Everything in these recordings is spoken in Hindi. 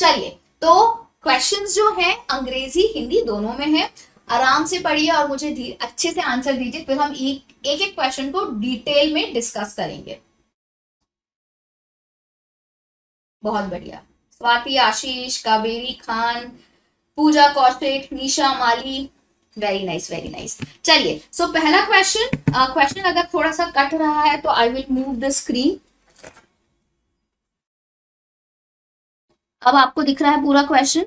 चलिए तो क्वेश्चंस जो है, अंग्रेज़ी, हिंदी दोनों में है। आराम से पढ़िए और मुझे अच्छे से आंसर दीजिए, फिर हम एक एक एक क्वेश्चन को डिटेल में डिस्कस करेंगे। बहुत बढ़िया। Swati, Ashish, Kaveri, Khan, Pooja, Kaushik, Nisha, Mali. Very nice very nice चलिए सो पहला क्वेश्चन क्वेश्चन अगर थोड़ा सा कट रहा है तो I will move the screen अब आपको दिख रहा है पूरा क्वेश्चन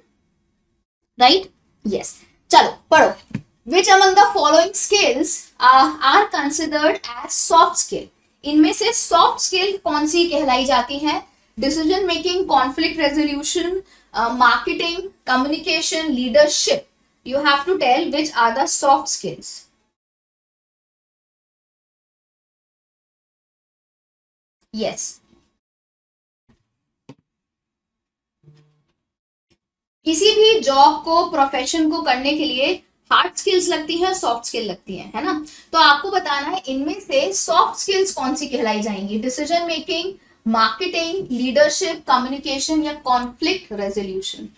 राइट यस चलो, पढ़ो। Which among the following skills are considered as soft skill इनमें से सॉफ्ट स्किल कौन सी कहलाई जाती है? Decision making conflict resolution marketing communication leadership you have to tell which are the soft skills. Yes. किसी भी जॉब को प्रोफेशन को करने के लिए हार्ड स्किल्स लगती है सॉफ्ट स्किल लगती है है ना? तो आपको बताना है इनमें से सॉफ्ट स्किल्स कौन सी कहलाई जाएँगी? Decision making marketing leadership communication या कॉन्फ्लिक्ट रेजोल्यूशन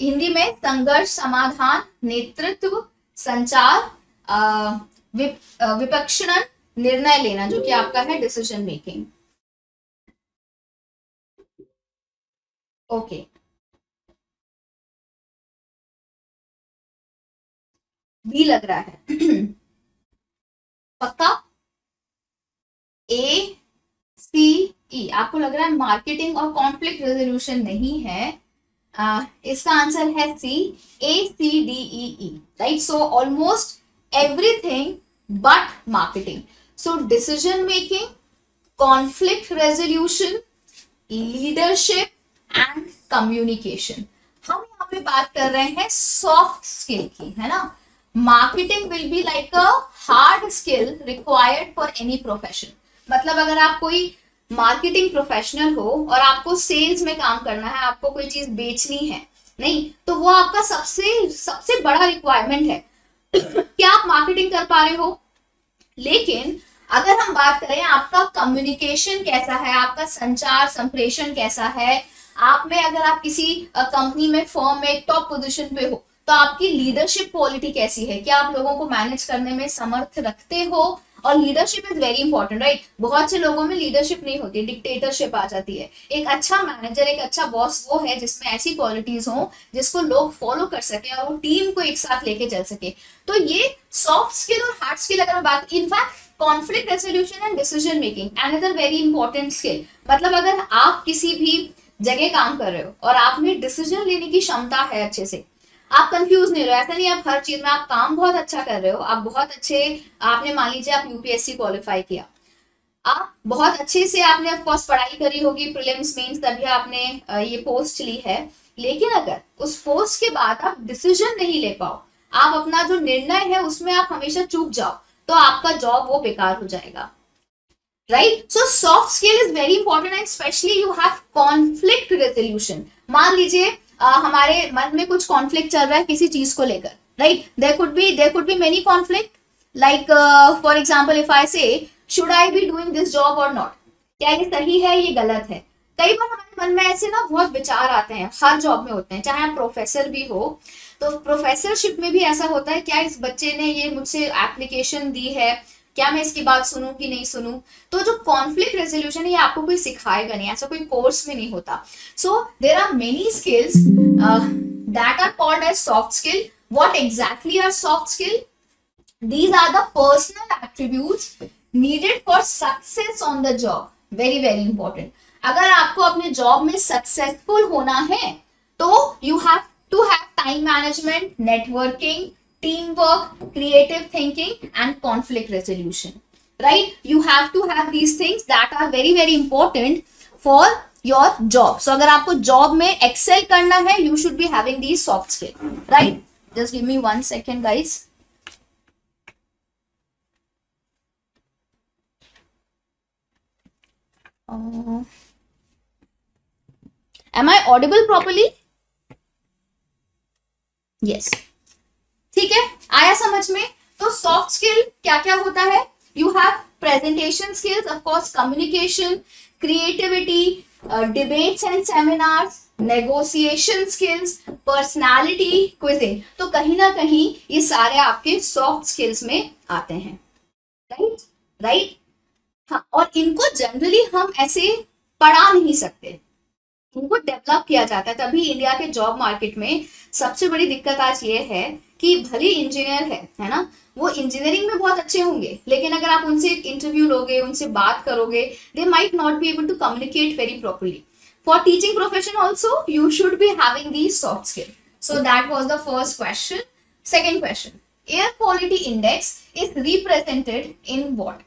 हिंदी में संघर्ष समाधान नेतृत्व संचार विप, विपक्षण निर्णय लेना जो कि आपका है डिसीज़न मेकिंग ओके बी लग रहा है। पक्का? ए सी ई आपको लग रहा है मार्केटिंग और कॉन्फ्लिक्ट रेजोल्यूशन नहीं है। Uh, इसका आंसर है C A C D E E right so almost everything but marketing so decision making conflict resolution leadership and communication हम यहाँ पे बात कर रहे हैं सॉफ्ट स्किल की है ना? Marketing will be like a hard skill required for any profession मतलब अगर आप कोई मार्केटिंग प्रोफेशनल हो और आपको सेल्स में काम करना है, आपको कोई चीज़ बेचनी है, नहीं तो वो आपका सबसे सबसे बड़ा रिक्वायरमेंट है। क्या आप मार्केटिंग कर पा रहे हो? लेकिन अगर हम बात करें आपका कम्युनिकेशन कैसा है, आपका संचार, संप्रेषण कैसा है, आप में अगर आप किसी कंपनी में फॉर्म में टॉप पोजीशन पे हो तो आपकी लीडरशिप क्वालिटी कैसी है? क्या आप लोगों को मैनेज करने में समर्थ रखते हो? और leadership is very important right बहुत से लोगों में लीडरशिप नहीं होती डिक्टेटरशिप आ जाती है। एक अच्छा मैनेजर एक अच्छा बॉस वो है जिसमें ऐसी क्वालिटीज हो, जिसको लोग फॉलो कर सके और वो टीम को एक साथ लेके चल सके। तो ये सॉफ्ट स्किल और हार्ड स्किल अगर बात in fact conflict resolution and decision making another very important skill मतलब अगर आप किसी भी जगह काम कर रहे हो और आप में डिसीज़न लेने की क्षमता है अच्छे से आप कंफ्यूज नहीं रहो, ऐसा नहीं आप हर चीज़ में आप काम बहुत अच्छा कर रहे हो, आप बहुत अच्छे, आपने मान लीजिए आप यूपीएससी क्वालिफाई किया। आप बहुत अच्छे से आपने ऑफकोर्स पढ़ाई करी होगी प्रिलिम्स मेंस तभी आपने ये पोस्ट ली है। लेकिन अगर उस पोस्ट के बाद आप डिसीज़न नहीं ले पाओ, आप अपना जो निर्णय है उसमें आप हमेशा चूक जाओ तो आपका जॉब वो बेकार हो जाएगा। Right so soft skill is very important and specially you have conflict resolution मान लीजिए हमारे मन में कुछ कॉन्फ्लिक्ट चल रहा है किसी चीज़ को लेकर right there could be there could be many conflict like for example if I say should I be doing this job और नॉट क्या ये सही है, ये गलत है? कई बार हमारे मन में ऐसे ना बहुत विचार आते हैं, हर जॉब में होते हैं, चाहे आप प्रोफेसर भी हो तो प्रोफेसरशिप में भी ऐसा होता है, क्या इस बच्चे ने ये मुझसे एप्लीकेशन दी है? क्या मैं इसकी बात सुनूं कि नहीं सुनूं? तो जो कॉन्फ्लिक्ट रेजोल्यूशन है, ये आपको कोई सिखाएगा नहीं, ऐसा कोई कोर्स में नहीं होता। So there are many skills that are called as soft skill what exactly are soft skill? These are the personal attributes needed for success on the job. Very very अगर आपको अपने जॉब में सक्सेसफुल होना है तो you have to have time management networking teamwork, creative thinking, and conflict resolution. Right? You have to have these things that are very, very important for your job. So, अगर आपको job में excel करना है, you should be having these soft skills. Right? Just give me one second, guys. Uh, am I audible properly? ठीक है? आया समझ में? तो सॉफ्ट स्किल क्या क्या होता है? You have presentation skills of course communication creativity debates and seminars negotiation skills personality quizzing तो कहीं ना कहीं ये सारे आपके सॉफ्ट स्किल्स में आते हैं। राइट राइट हाँ और इनको जनरली हम ऐसे पढ़ा नहीं सकते। इनको डेवलप किया जाता है। तभी इंडिया के जॉब मार्केट में सबसे बड़ी दिक्कत आज ये है कि भले इंजीनियर है है ना? वो इंजीनियरिंग में बहुत अच्छे होंगे, लेकिन अगर आप उनसे इंटरव्यू लोगे, उनसे बात करोगे they might not be able to communicate very properly for teaching profession also you should be having the soft skill so that was the first question second question air quality index is represented in what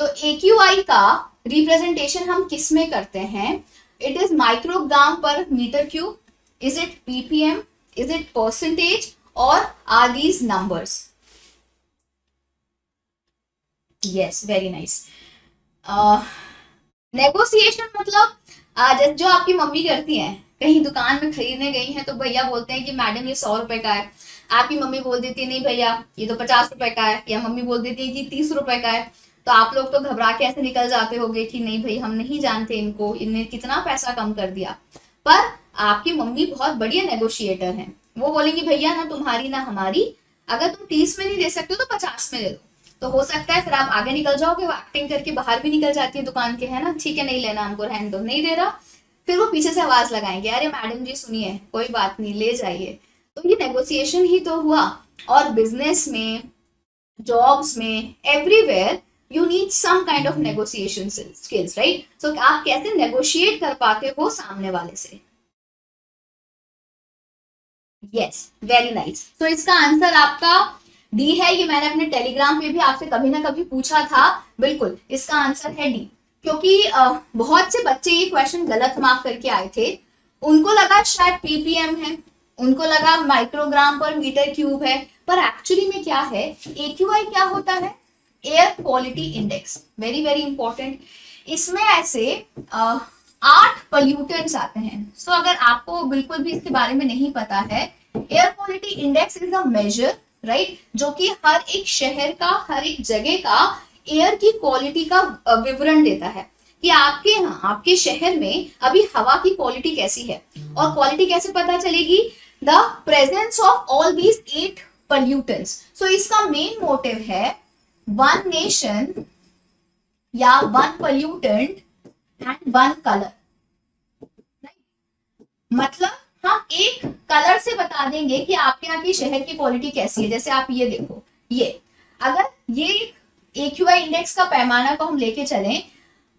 तो ए का रिप्रेजेंटेशन हम किसमें करते हैं? It is microgram per metre cube is it PPM is it percentage or are these numbers? Very nice. Negotiation uh, मतलब uh, जो आपकी मम्मी करती हैं कहीं दुकान में खरीदने गई हैं तो भैया बोलते हैं कि मैडम ये सौ रुपए का है। आपकी मम्मी बोल देती है नहीं भैया ये तो पचास रुपए का है। या मम्मी बोल देती है कि तीस रुपए का है। तो आप लोग तो घबरा के ऐसे निकल जाते होगे कि नहीं भाई, हम नहीं जानते इनको, इनने कितना पैसा कम कर दिया। पर आपकी मम्मी बहुत बढ़िया नेगोशिएटर हैं। वो बोलेंगे, भैया, ना तुम्हारी, ना हमारी। अगर तुम तीस में नहीं दे सकते तो पचास में दे दो। तो हो सकता है फिर आप आगे निकल जाओगे, वो एक्टिंग करके बाहर भी निकल जाती है दुकान के, है ना? ठीक है, नहीं लेना हमको, रहने दो। नहीं दे रहा? फिर वो पीछे से आवाज़ लगाएँगे, अरे मैडम जी, सुनिए, कोई बात नहीं, ले जाइए। तो ये नेगोशिएशन ही तो हुआ। और बिज़नेस में जॉब्स में everywhere you need some kind of negotiation skills right so आप कैसे नेगोशिएट कर पाते हो सामने वाले से? यस वेरी नाइस तो इसका आंसर आपका डी है। ये मैंने अपने टेलीग्राम पे भी आपसे कभी ना कभी पूछा था। बिल्कुल, इसका आंसर है डी क्योंकि बहुत से बच्चे ये क्वेश्चन गलत मार्क करके आए थे। उनको लगा शायद पीपीएम है। उनको लगा माइक्रोग्राम पर मीटर क्यूब है। पर एक्चुअली में क्या है? एक्यूआई क्या होता है? Air quality index very very important इसमें ऐसे आठ पॉल्यूटेंट्स आते हैं। सो so, अगर आपको बिल्कुल भी इसके बारे में नहीं पता है air quality index is a measure right जो कि हर एक शहर का हर एक जगह का एयर की क्वालिटी का विवरण देता है। कि आपके यहाँ आपके शहर में अभी हवा की क्वालिटी कैसी है? और क्वालिटी कैसे पता चलेगी? The presence of all these eight pollutants so इसका मेन मोटिव है वन नेशन या one pollutant and one colour मतलब हम एक कलर से बता देंगे कि आपके यहाँ की शहर की क्वालिटी कैसी है। जैसे आप ये देखो, ये। अगर ये एक्यूआई इंडेक्स का पैमाना को हम लेके चलें,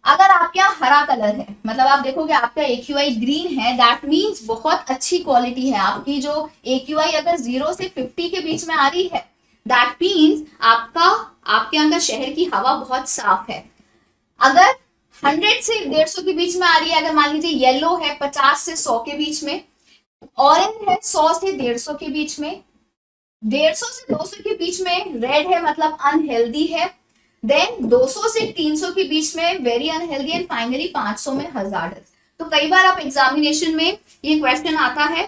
अगर आपके यहाँ हरा कलर है मतलब आप देखोगे आपका एक्यूआई ग्रीन है दैट मीन्स बहुत अच्छी क्वालिटी है। आपकी जो एक्यूआई अगर ज़ीरो से फिफ्टी के बीच में आ रही है दैट मीन्स आपका आपके यहाँ का शहर की हवा बहुत साफ़ है। अगर हंड्रेड से डेढ़ सौ के बीच में आ रही है, अगर मान लीजिए येलो है, पचास से सौ के बीच में ऑरेंज है सौ से डेढ़ सौ के बीच में, डेढ़ सौ से दो सौ के बीच में रेड है मतलब अनहेल्दी है देन 200 से 300 के बीच में वेरी अनहेल्दी एंड फाइनली 500 में हज़ार तो कई बार आप एग्जामिनेशन में ये क्वेश्चन आता है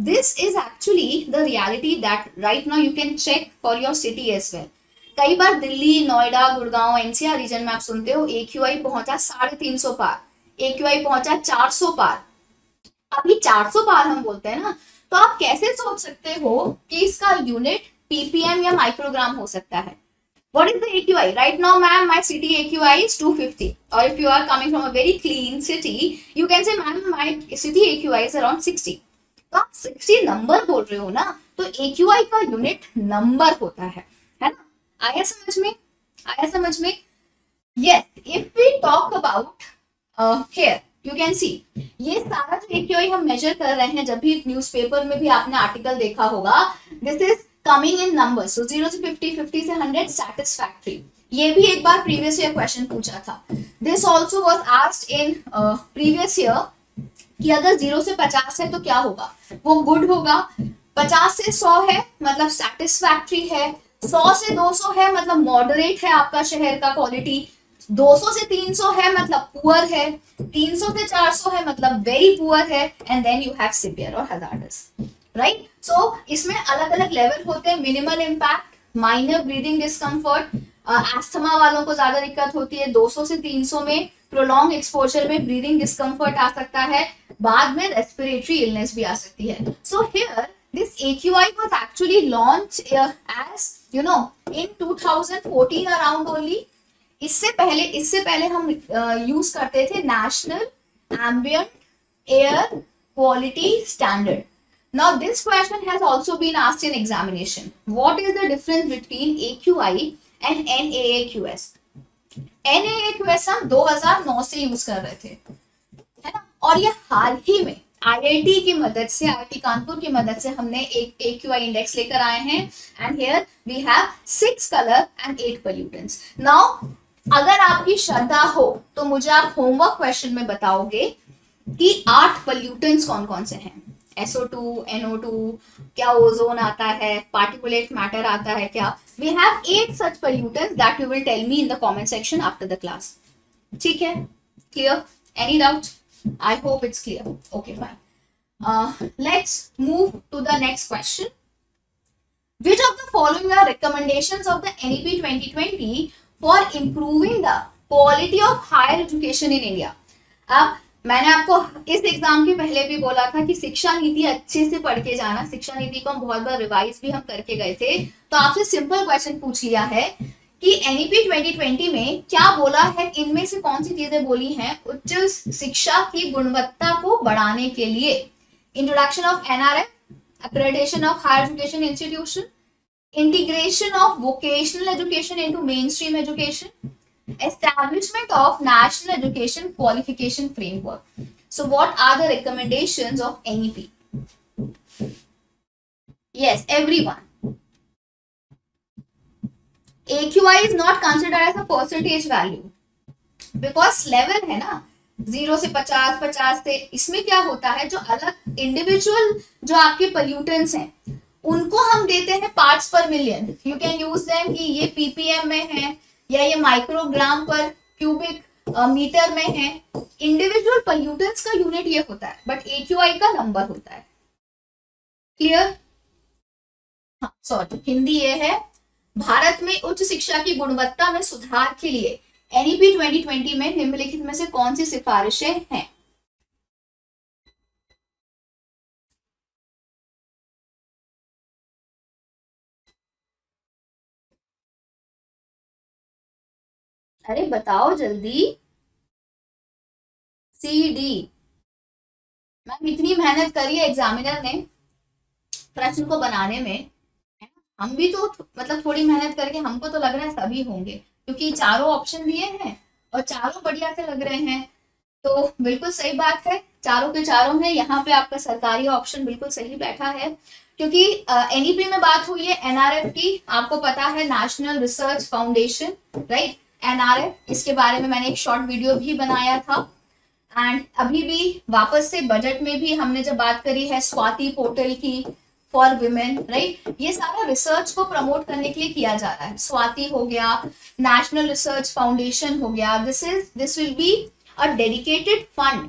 this is actually the reality that right now you can check for your city as well कई बार दिल्ली नोएडा गुड़गांव एनसीआर रीजन में आप सुनते हो ए क्यू आई पहुँचा साढ़े तीन सौ पार ए क्यू आई पहुँचा चार सौ पार अभी चार सौ पार हम बोलते हैं ना तो आप कैसे सोच सकते हो कि इसका यूनिट पीपीएम या माइक्रोग्राम हो सकता है What is the AQI? Right now, ma'am, my city AQI is 250. Or if you are coming from a very clean city, you can say, ma'am, my city AQI is around 60. तो आप 60 नंबर बोल रहे हो ना तो AQI का यूनिट नंबर होता है आया समझ में? आया समझ में? Yes if we talk about here you can see ये सारा जो एक्यूआई हम मेजर कर रहे हैं, जब भी न्यूज़पेपर में भी आपने आर्टिकल देखा होगा this is coming in number so zero से फिफ्टी फिफ्टी से हंड्रेड सेटिस्फैक्ट्री ये भी एक बार प्रीवियस ईयर क्वेश्चन पूछा था. This also was asked in previous year कि अगर ज़ीरो से पचास है तो क्या होगा? वो गुड होगा. पचास से सौ है मतलब सेटिस्फैक्ट्री है. सौ से दो सौ है मतलब मॉडरेट है आपका शहर का क्वालिटी 200 से 300 है मतलब पुअर है। 300 से 400 है मतलब वेरी पुअर है। And then you have severe और हजार्डस राइट सो इसमें अलग अलग लेवल होते हैं। Minimal impact minor breathing discomfort asthma वालों को ज़्यादा दिक्कत होती है। 200 से 300 में प्रोलॉन्ग एक्सपोजर में ब्रीदिंग डिस्कम्फर्ट आ सकता है। बाद में रेस्पिरेटरी इलनेस भी आ सकती है। So here this AQI was actually launched uh, as you know in 2014 around only इससे पहले इससे पहले हम यूज़ uh, करते थे national ambient air quality standard Now this question has also been asked in examination. What is the difference between AQI and NAAQS? NAAQS हम 2009 से यूज़ कर रहे थे है ना और ये हाल ही में आईआईटी की मदद से आईआईटी कानपुर की मदद से हमने एक AQI इंडेक्स लेकर आए हैं। And here we have six colour and eight pollutants now अगर आपकी श्रद्धा हो तो मुझे आप होमवर्क क्वेश्चन में बताओगे कि आठ पोल्यूटेंट्स कौन कौन से हैं? SO2, NO2, क्या ओजोन आता है पार्टिकुलेट मैटर आता है क्या? We have eight such pollutants that you will tell me in the comment section after the class ठीक है? Clear any doubt I hope it's clear okay fine let's move to the next question which of the following are recommendations of the NEP 2020 for improving the quality of higher education in India? अब मैंने आपको इस एग्ज़ाम के पहले भी बोला था कि शिक्षा नीति अच्छे से पढ़ के जाना, शिक्षा नीति को हम बहुत बार रिवाइज भी हम करके गए थे। तो आपसे सिंपल क्वेश्चन पूछ लिया है कि एनईपी 2020 में क्या बोला है, इनमें से कौन सी चीज़ें बोली हैं, उच्च शिक्षा की गुणवत्ता को बढ़ाने के लिए। Introduction of NRF of higher education institution integration of vocational education into mainstream education establishment of national education qualification framework so what are the recommendation of NEP yes every one AQI is not considered as a percentage value. Because level है ना ज़ीरो से पचास पचास से, इसमें क्या होता है, जो अलग इंडिविजुअल जो आपके पोल्यूटेंट्स हैं, उनको हम देते हैं parts per million you can use them कि ये पीपीएम में है, या ये माइक्रोग्राम पर क्यूबिक मीटर में है. इंडिविजुअल पोल्यूटेंट्स का यूनिट ये होता है बट एक्यूआई का नंबर होता है. क्लियर हाँ सॉरी हिंदी ये है भारत में उच्च शिक्षा की गुणवत्ता में सुधार के लिए एनईपी 2020 में निम्नलिखित में से कौन सी सिफारिशें हैं? अरे बताओ जल्दी। सी डी मैम, इतनी मेहनत करी है एग्जामिनर ने प्रश्न को बनाने में। हम भी तो मतलब थोड़ी मेहनत करके हमको तो लग रहा है सभी होंगे, क्योंकि चारों ऑप्शन दिए हैं और चारों बढ़िया से लग रहे हैं। तो बिल्कुल सही बात है, चारों के चारों हैं, यहाँ पे आपका सरकारी ऑप्शन बिल्कुल सही बैठा है। क्योंकि एनईपी में बात हुई है एनआरएफ की, आपको पता है national research foundation right NRF इसके बारे में मैंने एक शॉर्ट वीडियो भी बनाया था। एंड अभी भी वापस से बजट में भी हमने जब बात करी है, स्वाति पोर्टल की फॉर वुमेन, राइट? ये सारा रिसर्च को प्रमोट करने के लिए किया जा रहा है। स्वाति हो गया नेशनल रिसर्च फाउंडेशन हो गया। This is this will be a dedicated fund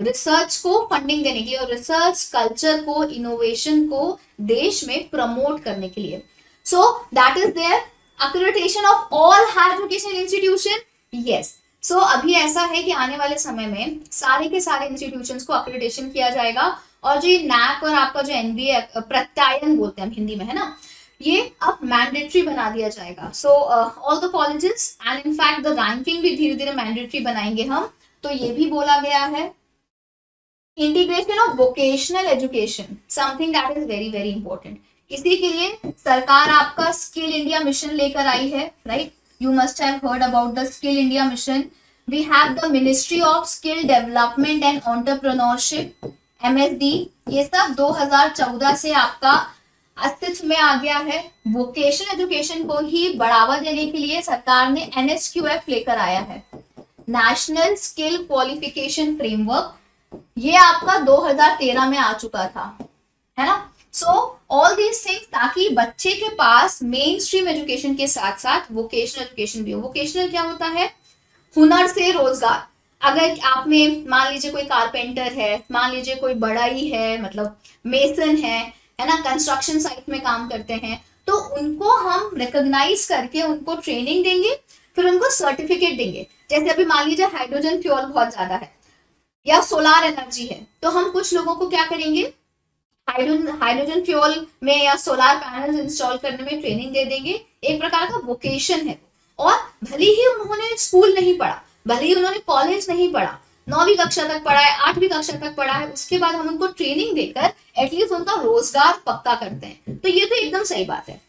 research को फंडिंग देने के लिए और रिसर्च कल्चर को इनोवेशन को देश में प्रमोट करने के लिए। So that is there accreditation of all higher education institution yes so अभी ऐसा है कि आने वाले समय में सारे के सारे इंस्टीट्यूशंस को अक्रेडिटेशन किया जाएगा। और जो ये नैक और आपका जो एनबीए प्रत्यायन बोलते हैं हिंदी में, है ना? ये अब मैंडेटरी बना दिया जाएगा। So all the colleges and in fact the ranking भी धीरे धीरे मैंडेटरी बनाएँगे हम। तो ये भी बोला गया है। Integration of vocational education something that is very very important इसी के लिए सरकार आपका स्किल इंडिया मिशन लेकर आई है right you must have heard about the skill India mission we have the ministry of skill development and entrepreneurship MSD ये सब 2014 से आपका अस्तित्व में आ गया है। वोकेशनल एजुकेशन को ही बढ़ावा देने के लिए सरकार ने एनएसक्यूएफ लेकर आया है। नेशनल स्किल क्वालिफिकेशन फ्रेमवर्क ये आपका 2013 में आ चुका था, है ना? सो ऑल दीज थिंग्स ताकि बच्चे के पास मेन स्ट्रीम एजुकेशन के साथ साथ वोकेशनल एजुकेशन भी हो। वोकेशनल क्या होता है? हुनर से रोज़गार। अगर आप में, मान लीजिए कोई कारपेंटर है, मान लीजिए कोई बड़ाई है मतलब मेसन है है ना कंस्ट्रक्शन साइट में काम करते हैं तो उनको हम रिकोगनाइज करके उनको ट्रेनिंग देंगे, फिर उनको सर्टिफिकेट देंगे। जैसे अभी मान लीजिए हाइड्रोजन फ्यूल बहुत ज़्यादा है, या सोलार एनर्जी है तो हम कुछ लोगों को क्या करेंगे? हाइड्रोजन हाइड्रोजन फ्यूल में या सोलार पैनल इंस्टॉल करने में ट्रेनिंग दे देंगे। एक प्रकार का वोकेशन है। और भले ही उन्होंने स्कूल नहीं पढ़ा भले ही उन्होंने कॉलेज नहीं पढ़ा, नौवीं कक्षा तक पढ़ा है, आठवीं कक्षा तक पढ़ा है, उसके बाद हम उनको ट्रेनिंग देकर एटलीस्ट उनका रोज़गार पक्का करते हैं। तो ये तो एकदम सही बात है।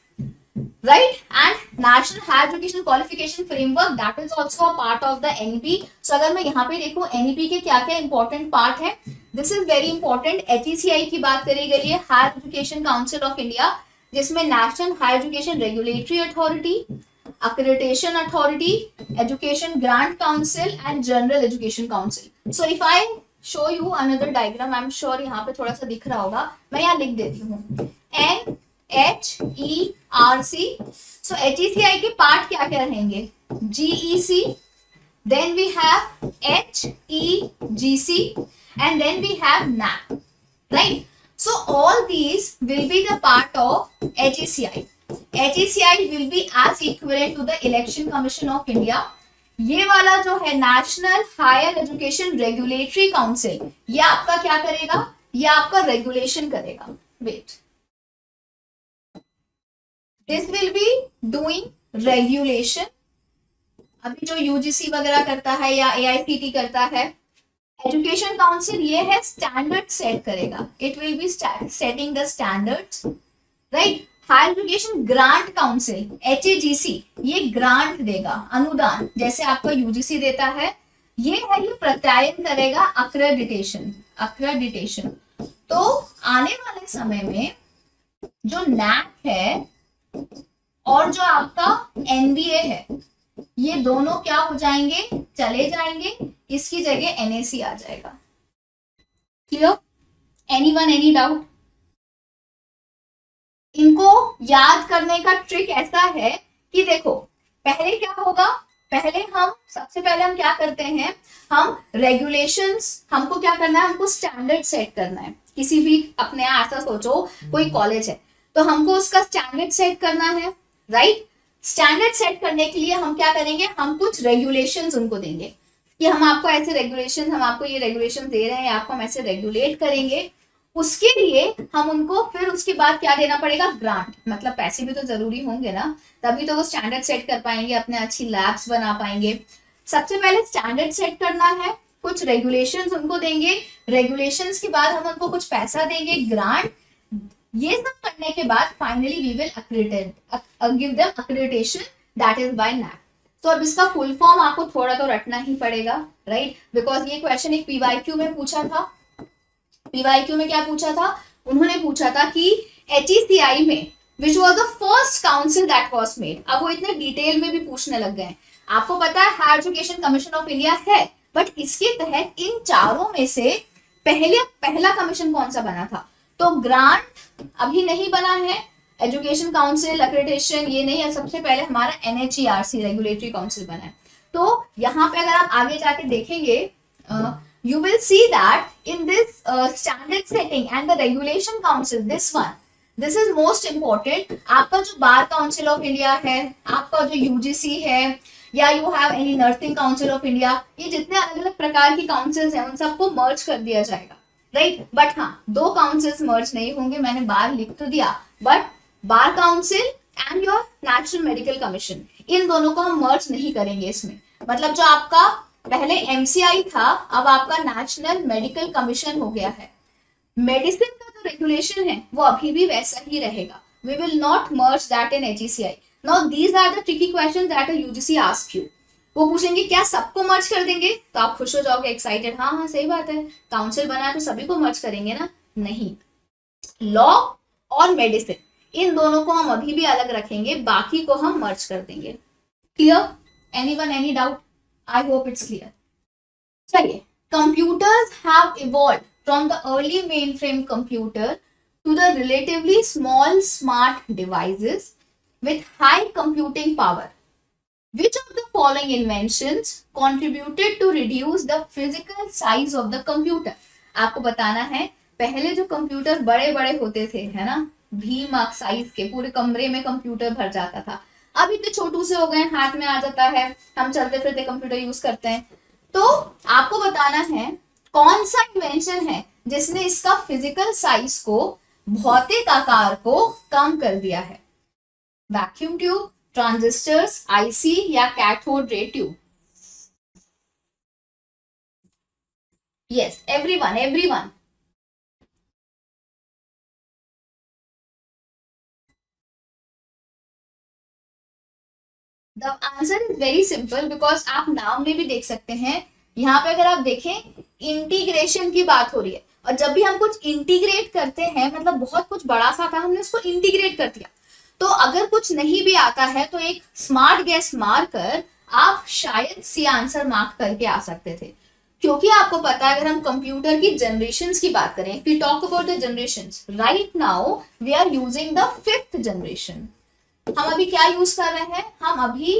And national higher education qualification framework, that is also a part of the NEP so, अगर मैं यहाँ पे देखूँ NEP के क्या क्या इंपॉर्टेंट पार्ट है this is very important H की बात करी गई है higher education council of India जिसमें national higher education regulatory authority accreditation authority education grant council and general education council so if i show you another diagram i'm sure यहाँ पे थोड़ा सा दिख रहा होगा मैं यहाँ लिख देती हूँ N H E R C so H E C I के पार्ट क्या क्या रहेंगे G E C then we have H E G C and then we have NAP right so all these will be the part of HECI HECI will be as equivalent to the Election Commission of India. ये वाला जो है national higher education regulatory council ये आपका क्या करेगा? ये आपका रेगुलेशन करेगा। Wait this will be doing regulation अभी जो यूजीसी वगैरह करता है या एआईसीटी करता है एजुकेशन काउंसिल ये है स्टैंडर्ड सेट करेगा। It will be setting the standards right higher education grant council H ये ग्रांट देगा, अनुदान, जैसे आपका यूजीसी देता है, ये है ये प्रत्यायन करेगा अक्रेडिटेशन अक्रेडिटेशन तो आने वाले समय में जो नैक है और जो आपका एनबीए है, ये दोनों क्या हो जाएँगे, चले जाएँगे, इसकी जगह एनएसी आ जाएगा. Clear any one any doubt इनको याद करने का ट्रिक ऐसा है कि देखो पहले क्या होगा? पहले हम सबसे पहले हम क्या करते हैं? हम रेगुलेशंस हमको क्या करना है? हमको स्टैंडर्ड सेट करना है। किसी भी अपने ऐसा सोचो कोई कॉलेज है तो हमको उसका स्टैंडर्ड सेट करना है राइट स्टैंडर्ड सेट करने के लिए हम क्या करेंगे? हम कुछ रेगुलेशन उनको देंगे। कि हम आपको ऐसे रेगुलेशन हम आपको ये रेगुलेशन दे रहे हैं आपको हम ऐसे रेगुलेट करेंगे उसके लिए हम उनको फिर उसके बाद क्या देना पड़ेगा? ग्रांट मतलब पैसे भी तो ज़रूरी होंगे ना? तभी तो वो स्टैंडर्ड सेट कर पाएँगे, अपने अच्छी लैब्स बना पाएँगे। सबसे पहले स्टैंडर्ड सेट करना है, कुछ रेगुलेशंस उनको देंगे। रेगुलेशंस के बाद हम उनको कुछ पैसा देंगे ग्रांट ये सब करने के बाद finally we will give them that is by NAAC तो अब इसका फुल फॉर्म आपको थोड़ा तो रटना ही पड़ेगा राइट बिकॉज़ ये क्वेश्चन एक पीवाईक्यू में पूछा था। पीवाईक्यू में क्या पूछा था? उन्होंने पूछा था कि एच में which was the first council that was made अब वो इतने डिटेल में भी पूछने लग गए आपको पता है higher education commission of India है बट इसके तहत इन चारों में से पहले, पहला कमीशन कौन सा बना था? तो ग्रांट अभी नहीं बना है। एजुकेशन काउंसिल अक्रेडिटेशन ये नहीं है। सबसे पहले हमारा एनएचईआरसी रेगुलेटरी काउंसिल बना है। तो यहाँ पे अगर आप आगे जाके देखेंगे you will see that in this standard setting and the regulation council this one this is most important आपका जो बार काउंसिल ऑफ़ इंडिया है, आपका जो यूजीसी है, या you have any nursing council of India ये जितने अलग अलग प्रकार की काउंसिल्स हैं, उन सबको मर्ज कर दिया जाएगा राइट बट हाँ दो काउंसिल्स मर्ज नहीं होंगे, मैंने बार लिख तो दिया but bar council and your national medical commission इन दोनों को हम मर्ज नहीं करेंगे इसमें। मतलब जो आपका पहले एमसीआई था, अब आपका नेशनल मेडिकल कमीशन हो गया है। मेडिसिन का जो रेगुलेशन है, वो अभी भी वैसा ही रहेगा। We will not merge that in HECI now these are the tricky question वो पूछेंगे, क्या सबको मर्ज कर देंगे? तो आप खुश हो जाओगे एक्साइटेड हाँ हाँ सही बात है। काउंसिल बना तो सभी को मर्ज करेंगे ना? नहीं। लॉ और मेडिसिन इन दोनों को हम अभी भी अलग रखेंगे, बाकी को हम मर्ज कर देंगे। Clear any one any doubt I hope it's clear चलिए computers have evolve from the early mainframe computer to the relatively small smart devices with high computing power. Which of the following inventions contributed to reduce the physical size of the computer? आपको बताना है, पहले जो कंप्यूटर बड़े बड़े होते थे, है ना? भीम साइज़ के पूरे कमरे में कंप्यूटर भर जाता था। अभी तो छोटू से हो गए, हाथ में आ जाता है। हम चलते फिरते कंप्यूटर यूज़ करते हैं। तो आपको बताना है, कौन सा इन्वेंशन है जिसने इसका फ़िज़िकल साइज़ को, भौतिक आकार को कम कर दिया है? वैक्यूम ट्यूब ट्रांजिस्टर्स आईसी या cathode ray tube yes, everyone everyone the answer is very simple because आप नाम में भी देख सकते हैं। यहाँ पे अगर आप देखें इंटीग्रेशन की बात हो रही है। और जब भी हम कुछ इंटीग्रेट करते हैं मतलब बहुत कुछ बड़ा सा था, हमने उसको इंटीग्रेट कर दिया। तो अगर कुछ नहीं भी आता है तो एक स्मार्ट गैस मार कर आप शायद सी आंसर मार्क करके आ सकते थे। क्योंकि आपको पता है, अगर हम कंप्यूटर की जनरेशन की बात करें talk about the generation right now we are using the fifth generation हम अभी क्या यूज़ कर रहे हैं? हम अभी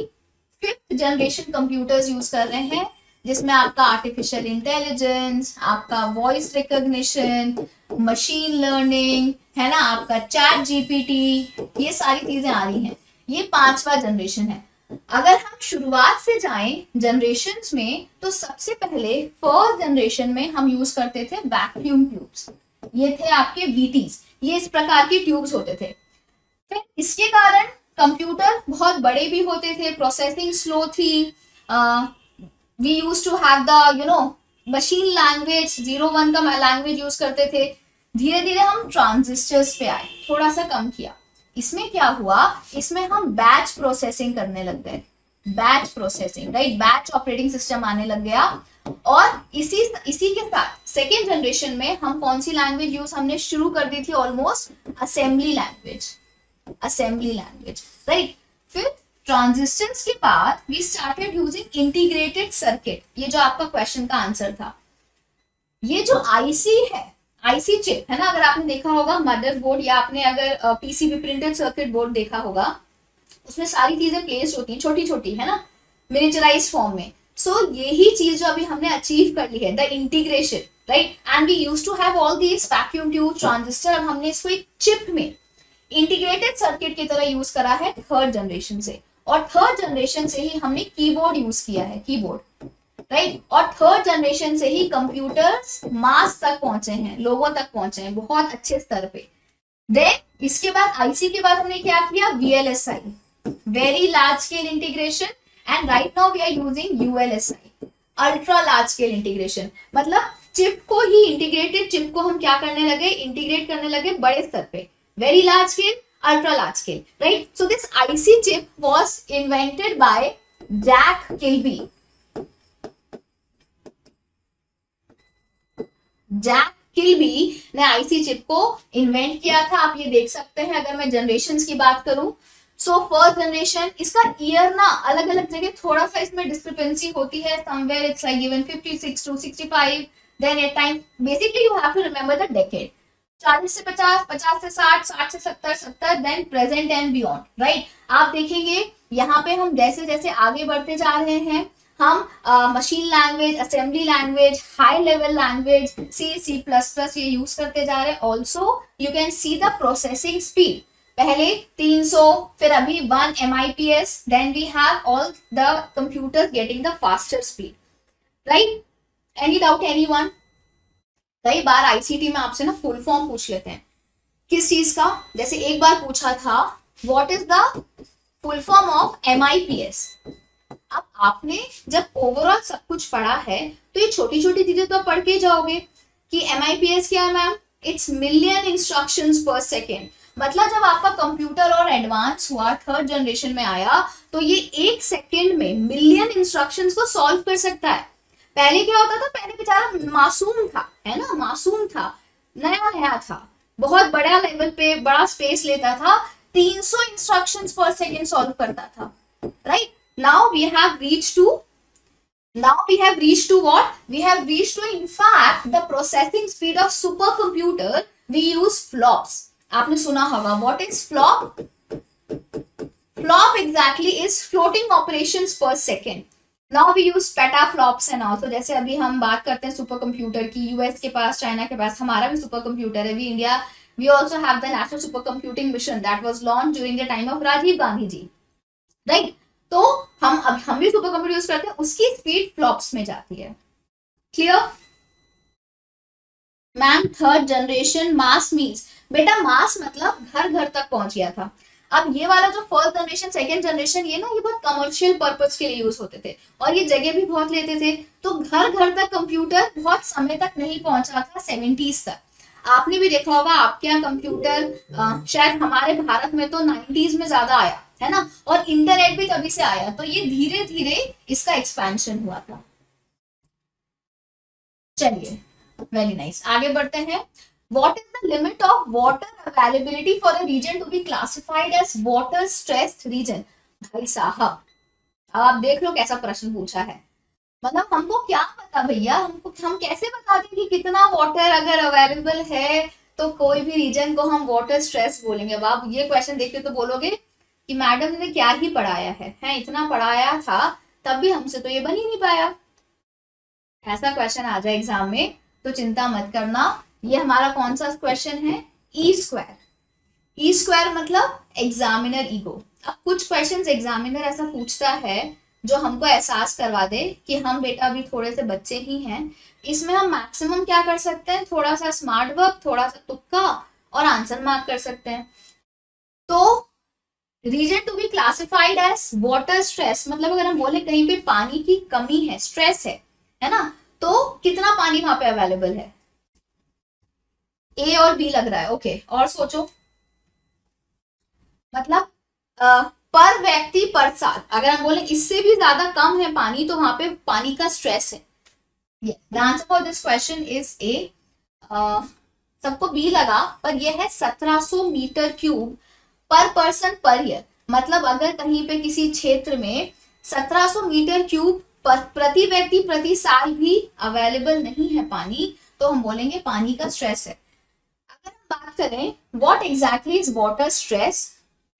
फिफ्थ जनरेशन कंप्यूटर्स यूज़ कर रहे हैं, जिसमें आपका आर्टिफिशियल इंटेलिजेंस आपका वॉइस रिकॉग्निशन मशीन लर्निंग है ना? आपका चैट जीपीटी ये सारी चीज़ें आ रही हैं। ये पांचवा जनरेशन है। अगर हम शुरुआत से जाएँ जनरेशन में तो सबसे पहले फ़र्स्ट जनरेशन में हम यूज़ करते थे वैक्यूम ट्यूब्स ये थे आपके वीटीज ये इस प्रकार के ट्यूब्स होते थे। फिर इसके कारण कंप्यूटर बहुत बड़े भी होते थे प्रोसेसिंग स्लो थी we use to have the you know machine language zero one का लैंग्वेज यूज़ करते थे। धीरे धीरे हम ट्रांजिस्टर्स पे आए थोड़ा सा कम किया। इसमें क्या हुआ? इसमें हम बैच प्रोसेसिंग करने लग गए। Batch processing right batch operating system आने लग गया। और इसी इसी के साथ सेकेंड जनरेशन में हम कौन सी लैंग्वेज यूज़ हमने शुरू कर दी थी? Almost assembly language assembly language right फिर ट्रांजिस्टर्स के बाद we started using integrated circuit ये जो आपका क्वेश्चन का आंसर था। ये जो आईसी है आईसी चिप है ना? अगर आपने देखा होगा मदर बोर्ड या आपने अगर पीसीबी प्रिंटेड सर्किट बोर्ड देखा होगा उसमें सारी चीज़ें प्लेस होती हैं छोटी छोटी है ना? मिनिचराइज फॉर्म में। सो so, यही चीज़ जो अभी हमने अचीव कर ली है the integration right and we use to have all these vacuum tube transistor अब हमने इसको एक चिप में इंटीग्रेटेड सर्किट की तरह यूज़ करा है थर्ड जनरेशन से। और थर्ड जनरेशन से ही हमने कीबोर्ड यूज़ किया है कीबोर्ड राइट और थर्ड जनरेशन से ही कंप्यूटर्स मास तक पहुँचे हैं, लोगों तक पहुँचे हैं, बहुत अच्छे स्तर पे। देन इसके बाद आईसी के बाद हमने क्या किया? VLSI very large scale integration and right now we are using ULSI ultra large scale integration मतलब चिप को ही इंटीग्रेटेड चिप को हम क्या करने लगे? इंटीग्रेट करने लगे बड़े स्तर पे। Very large scale ultra large scale right so this IC chip was invented by Jack Kilby Jack Kilby ने आईसी चिप को इन्वेंट किया था। आप ये देख सकते हैं, अगर मैं जनरेशन की बात करूँ सो फ़र्स्ट जनरेशन इसका ईयर ना अलग अलग जगह थोड़ा सा इसमें डिस्क्रिपेंसी होती है। Somewhere it's like given 56 to 65 then at time basically you have to remember the decade 40 से 50 50 से साठ साठ से 70 70 then present and beyond right आप देखेंगे, यहाँ पे हम जैसे जैसे आगे बढ़ते जा रहे हैं, हम machine language assembly language high level language C C plus plus ये यूज़ करते जा रहे हैं। Also you can see the processing speed पहले 300 फिर अभी one M I P S then we have all computer getting the faster speed right any doubt any one कई बार आईसीटी में आपसे ना फुल फॉर्म पूछ लेते हैं। किस चीज़ का? जैसे एक बार पूछा था what is the full form of M I P S अब आपने जब ओवरऑल सब कुछ पढ़ा है तो ये छोटी छोटी चीज़ें तो पढ़ के जाओगे कि एम क्या है ma'am it's million instruction per second मतलब जब आपका कंप्यूटर और एडवांस हुआ थर्ड जनरेशन में आया तो ये एक सेकेंड में मिलियन इंस्ट्रक्शंस को सॉल्व कर सकता है। पहले क्या होता था पहले बेचारा मासूम था है ना मासूम था नया नया था बहुत बड़ा लेवल पे बड़ा स्पेस लेता था 300 इंस्ट्रक्शंस पर सेकेंड सॉल्व करता था right now we have reached to now we have reached to what we have reached to in fact the processing speed of supercomputer we use flops आपने सुना होगा what is flop flop exactly is floating operations per second now we use petaflops and also जैसे अभी हम बात करते हैं सुपर कंप्यूटर की यूएस के पास चाइना के पास, हमारा भी सुपर कंप्यूटर है we India we also have the national supercomputing mission that was launched during the time of Rajiv Gandhi ji right तो हम अब, हम भी सुपर कंप्यूटर यूज़ करते हैं, उसकी स्पीड फ्लॉप्स में जाती है। Clear ma'am third generation mass means बेटा मास मतलब घर घर तक पहुँच गया था। अब ये वाला जो फ़र्स्ट जनरेशन सेकेंड जनरेशन ये ना, ये बहुत कमर्शियल पर्पज के लिए यूज़ होते थे। और ये जगह भी बहुत लेते थे। तो घर घर तक कंप्यूटर बहुत समय तक नहीं पहुँचा था सेवेंटीज तक। आपने भी देखा होगा, आपके यहाँ कंप्यूटर शायद हमारे भारत में तो नाइन्टीज में ज़्यादा आया, है ना? और इंटरनेट भी तभी से आया। तो ये धीरे धीरे इसका एक्सपेंशन हुआ था। चलिए वेरी नाइस. आगे बढ़ते हैं। What is the limit of water availability for a region to be classified as water stressed region? भाई साहब अब आप देख लो कैसा प्रश्न पूछा है। मतलब हमको क्या पता भैया, हमको हम कैसे बता दें कि कितना वाटर अगर अवेलेबल है तो कोई भी रीजन को हम वाटर स्ट्रेस बोलेंगे। अब आप ये क्वेश्चन देखते तो बोलोगे कि मैडम ने क्या ही पढ़ाया है। हैं, इतना पढ़ाया था, तब भी हमसे तो ये बन ही नहीं पाया। ऐसा क्वेश्चन आ जाए एग्ज़ाम में तो चिंता मत करना। ये हमारा कौन सा क्वेश्चन है? ई स्क्वायर ई स्क्वायर मतलब एग्जामिनर ईगो अब कुछ क्वेश्चंस एग्जामिनर ऐसा पूछता है जो हमको एहसास करवा दे कि हम बेटा अभी थोड़े से बच्चे ही हैं। इसमें हम मैक्सिमम क्या कर सकते हैं? थोड़ा सा स्मार्ट वर्क थोड़ा सा तुक्का और आंसर मार्क कर सकते हैं। तो reason to be classified as water stress मतलब अगर हम बोले कहीं पे पानी की कमी है स्ट्रेस है है ना? तो कितना पानी वहाँ पे अवेलेबल है? ए और बी लग रहा है ओके और सोचो। मतलब आ, पर व्यक्ति पर साल अगर हम बोले इससे भी ज़्यादा कम है पानी तो वहाँ पे पानी का स्ट्रेस है। Answer for this question is A सबको बी लगा पर यह है 1700 metre cube per person per year. मतलब अगर कहीं पे किसी क्षेत्र में 1700 मीटर क्यूब प्रति व्यक्ति प्रति साल भी अवेलेबल नहीं है पानी तो हम बोलेंगे पानी का स्ट्रेस है। बात करें what exactly is water stress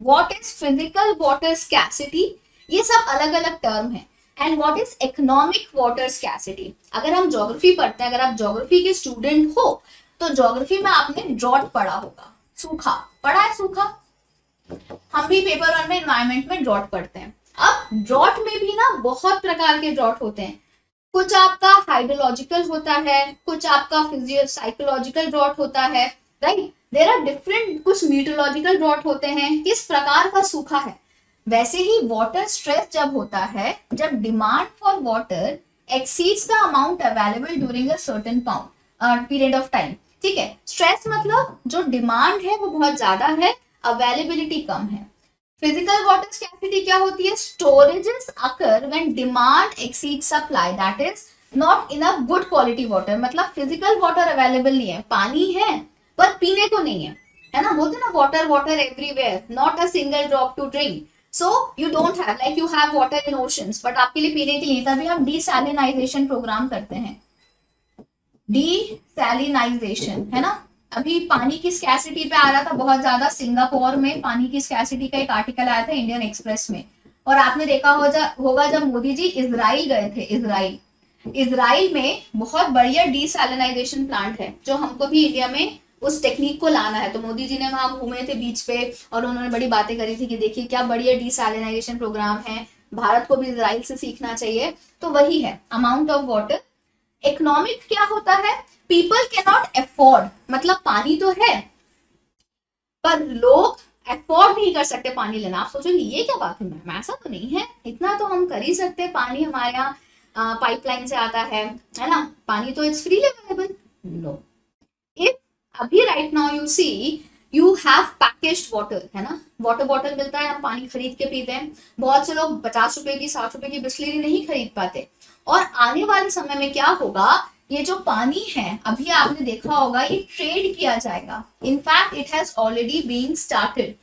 what is physical water scarcity ये सब अलग अलग टर्म है। And what is economic water scarcity अगर हम ज्योग्राफी पढ़ते हैं, अगर आप ज्योग्राफी के स्टूडेंट हो तो ज्योग्राफी में आपने ड्रॉट पढ़ा होगा। सूखा। पढ़ा है सूखा? हम भी पेपर वन में इन्वायरमेंट में ड्रॉट पढ़ते हैं। अब ड्रॉट में भी ना बहुत प्रकार के ड्रॉट होते हैं। कुछ आपका हाइड्रोलॉजिकल होता है, कुछ आपका फिजियो साइकोलॉजिकल ड्रॉट होता है। राइट देर आर डिफरेंट कुछ मीटोलॉजिकल ड्रॉट होते हैं, किस प्रकार का सूखा है। वैसे ही वाटर स्ट्रेस जब होता है, जब demand for water exceeds the amount available during a certain pound period of time ठीक है? स्ट्रेस मतलब जो डिमांड है, वो बहुत ज़्यादा है अवेलेबिलिटी कम है। फ़िज़िकल वाटर स्कैसिटी क्या होती है? Storages occur when demand exceed supply that is not in a good quality water मतलब फ़िज़िकल वाटर अवेलेबल नहीं है, पानी है पर पीने को नहीं है। है ना? बोलते ना water water everywhere not a single drop to drink so you don't have like you have water in oceans but आपके लिए पीने के लिए तभी हम डीसैलिनाइजेशन प्रोग्राम करते हैं। डीसैलिनाइजेशन है ना? अभी पानी की स्कैसिटी पे आ रहा था बहुत ज़्यादा सिंगापुर में पानी की स्कैसिटी का एक आर्टिकल आया था इंडियन एक्सप्रेस में। और आपने देखा हो जा, होगा जब मोदी जी इसराइल गए थे इसराइल। इसराइल में बहुत बढ़िया डीसैलिनाइजेशन प्लांट है जो हमको भी इंडिया में उस टेक्निक को लाना है। तो मोदी जी ने वहाँ घूमे थे बीच पे और उन्होंने बड़ी बातें करी थी कि देखिए क्या बढ़िया डीसैलिनाइजेशन प्रोग्राम है। भारत को भी इसराइल से सीखना चाहिए। तो वही है अमाउंट ऑफ़ वाटर इकोनॉमिक क्या होता है? पीपल के नॉट एफोर्ड मतलब पानी तो है, पर लोग एफोर्ड नहीं कर सकते पानी लेना। आप सोचो, ये क्या बात है? मैम, ऐसा तो नहीं है। इतना तो हम कर ही सकते पानी हमारे यहाँ पाइपलाइन से आता है है ना? पानी तो it's free available no if अभी right now you see you have package water है ना? वाटर बॉटल मिलता है, हम पानी खरीद के पीते हैं। बहुत से लोग पचास रुपए की, साठ रुपए की बिस्लरी नहीं खरीद पाते। और आने वाले समय में क्या होगा? ये जो पानी है, अभी आपने देखा होगा, ये ट्रेड किया जाएगा। In fact it has already been started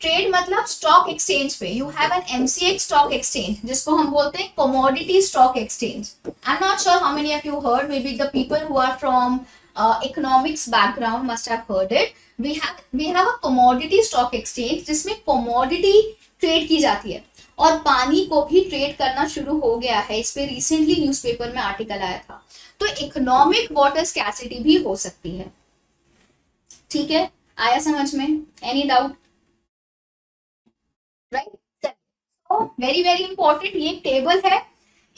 trade मतलब स्टॉक एक्सचेंज पे। You have an MCX stock exchange जिसको हम बोलते हैं commodity stock exchange I am not sure how many of you heard maybe the people who are from uh, economics background must have heard it. We have we have a commodity stock exchange जिसमें commodity ट्रेड की जाती है। और पानी को भी ट्रेड करना शुरू हो गया है। इस पे रिसेंटली न्यूज़पेपर में आर्टिकल आया था। तो इकोनॉमिक वाटर स्कैसिटी भी हो सकती है। ठीक है? आया समझ में? Any doubt right very very important ये टेबल है।